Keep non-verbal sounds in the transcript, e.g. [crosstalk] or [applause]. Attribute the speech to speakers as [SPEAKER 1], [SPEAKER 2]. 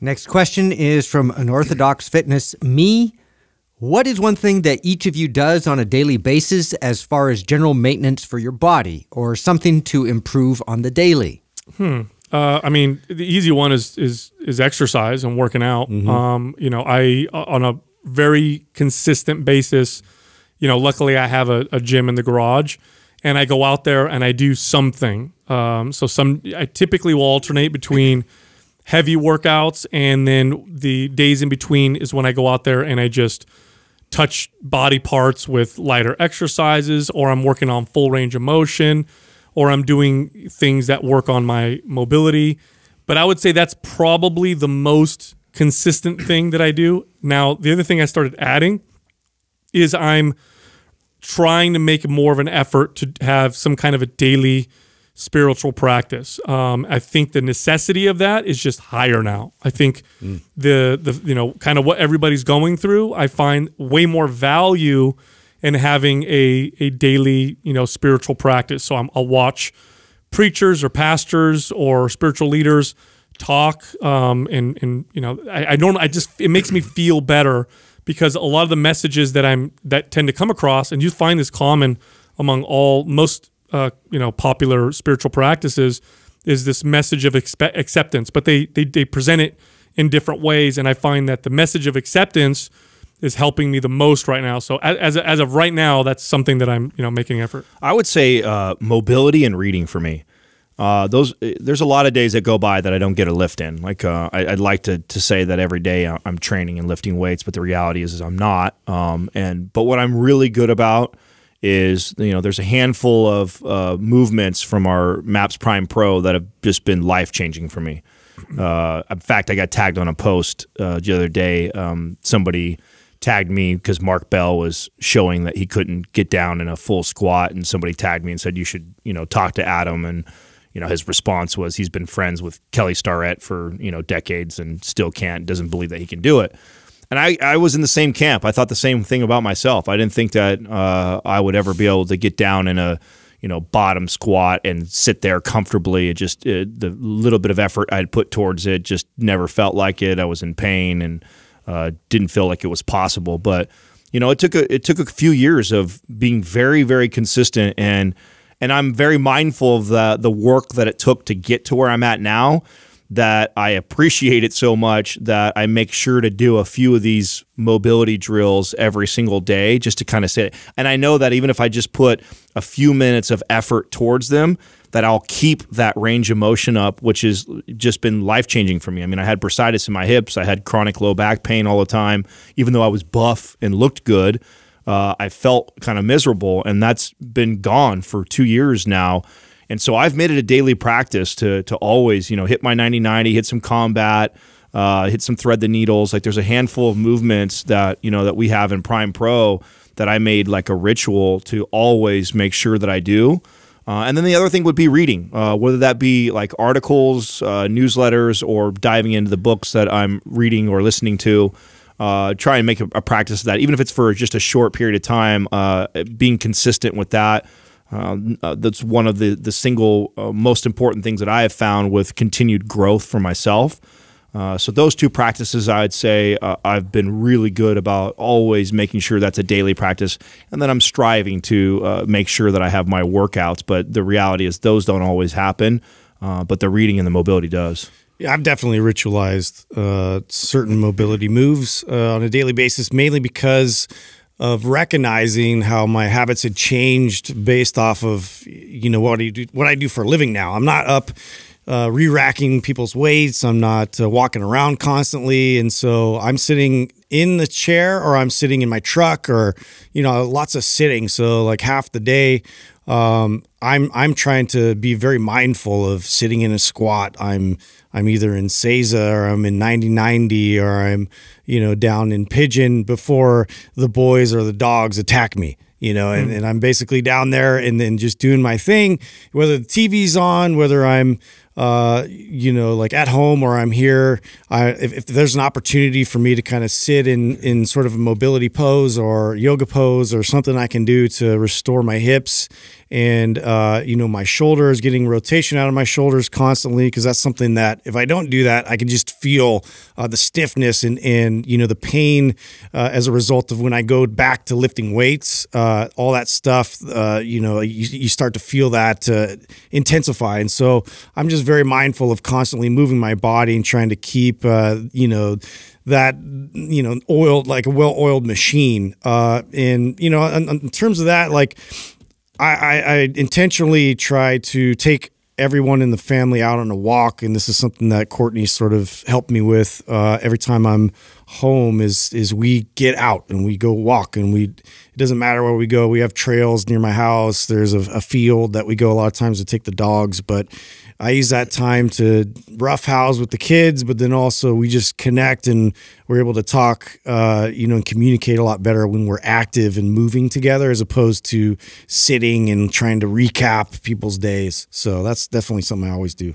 [SPEAKER 1] Next question is from Unorthodox Fitness. Me, what is one thing that each of you does on a daily basis as far as general maintenance for your body or something to improve on the daily?
[SPEAKER 2] Hmm. Uh, I mean, the easy one is is is exercise and working out.
[SPEAKER 1] Mhm.
[SPEAKER 2] Um, you know, I on a very consistent basis. You know, luckily I have a, a gym in the garage, and I go out there and I do something. Um, so some I typically will alternate between [laughs] heavy workouts and then the days in between is when I go out there and I just touch body parts with lighter exercises or I'm working on full range of motion or I'm doing things that work on my mobility. But I would say that's probably the most consistent thing that I do. Now, the other thing I started adding is I'm trying to make more of an effort to have some kind of a daily spiritual practice. Um, I think the necessity of that is just higher now. I think the the you know kind of what everybody's going through. I find way more value in having a a daily you know spiritual practice. So I'm, I'll watch preachers or pastors or spiritual leaders talk um, and and you know I, I don't I just it makes me feel better because a lot of the messages that I'm that tend to come across and you find this common among all most uh, you know popular spiritual practices is this message of acceptance but they, they they present it in different ways and I find that the message of acceptance is helping me the most right now so as, as of right now that's something that I'm you know making effort
[SPEAKER 3] I would say uh, mobility and reading for me. Uh, those there's a lot of days that go by that I don't get a lift in. Like uh, I, I'd like to to say that every day I- I'm training and lifting weights, but the reality is, is I'm not. Um, and but what I'm really good about is you know there's a handful of uh, movements from our Maps Prime Pro that have just been life changing for me. Uh, in fact, I got tagged on a post uh, the other day. Um, somebody tagged me because Mark Bell was showing that he couldn't get down in a full squat, and somebody tagged me and said you should you know talk to Adam and. You know, his response was he's been friends with Kelly Starrett for, you know, decades and still can't, doesn't believe that he can do it. And I, I was in the same camp. I thought the same thing about myself. I didn't think that uh, I would ever be able to get down in a, you know, bottom squat and sit there comfortably. It just uh, the little bit of effort I'd put towards it just never felt like it. I was in pain and uh, didn't feel like it was possible. But you know, it took a it took a few years of being very very consistent and and I'm very mindful of the the work that it took to get to where I'm at now that I appreciate it so much that I make sure to do a few of these mobility drills every single day just to kind of sit. And I know that even if I just put a few minutes of effort towards them, that I'll keep that range of motion up, which has just been life changing for me. I mean, I had bursitis in my hips, I had chronic low back pain all the time, even though I was buff and looked good. Uh, I felt kind of miserable, and that's been gone for two years now. And so I've made it a daily practice to to always, you know, hit my 90-90, hit some combat, uh, hit some thread the needles. Like there's a handful of movements that, you know, that we have in Prime Pro that I made like a ritual to always make sure that I do. Uh, and then the other thing would be reading, uh, whether that be like articles, uh, newsletters, or diving into the books that I'm reading or listening to. Uh, try and make a, a practice of that, even if it's for just a short period of time. Uh, being consistent with that. Uh, uh, that's one of the the single uh, most important things that I have found with continued growth for myself. Uh, so those two practices, I'd say, uh, I've been really good about always making sure that's a daily practice, and then I'm striving to uh, make sure that I have my workouts. But the reality is, those don't always happen. Uh, but the reading and the mobility does.
[SPEAKER 4] Yeah, I've definitely ritualized certain mobility moves on a daily basis, mainly because of recognizing how my habits had changed based off of you know what I do what I do for a living now. I'm not up uh, re-racking people's weights. I'm not uh, walking around constantly, and so I'm sitting in the chair or I'm sitting in my truck or you know lots of sitting. So like half the day. Um, I'm I'm trying to be very mindful of sitting in a squat. I'm I'm either in Seiza or I'm in 9090 or I'm you know down in Pigeon before the boys or the dogs attack me. You know, and,
[SPEAKER 5] Mm.
[SPEAKER 4] and I'm basically down there and then just doing my thing, whether the TV's on, whether I'm uh, you know, like at home or I'm here. I, if, if there's an opportunity for me to kind of sit in in sort of a mobility pose or yoga pose or something I can do to restore my hips and uh, you know my shoulders getting rotation out of my shoulders constantly because that's something that if I don't do that I can just feel uh, the stiffness and and you know the pain uh, as a result of when I go back to lifting weights uh, all that stuff uh, you know you, you start to feel that intensify and so I'm just very mindful of constantly moving my body and trying to keep you know that you know oiled like a well-oiled machine. Uh and you know in, in terms of that like I, I, I intentionally try to take everyone in the family out on a walk. And this is something that courtney sort of helped me with uh, every time i'm home is is we get out and we go walk and we it doesn't matter where we go we have trails near my house there's a, a field that we go a lot of times to take the dogs but I use that time to roughhouse with the kids, but then also we just connect and we're able to talk, uh, you know, and communicate a lot better when we're active and moving together as opposed to sitting and trying to recap people's days. So that's definitely something I always do.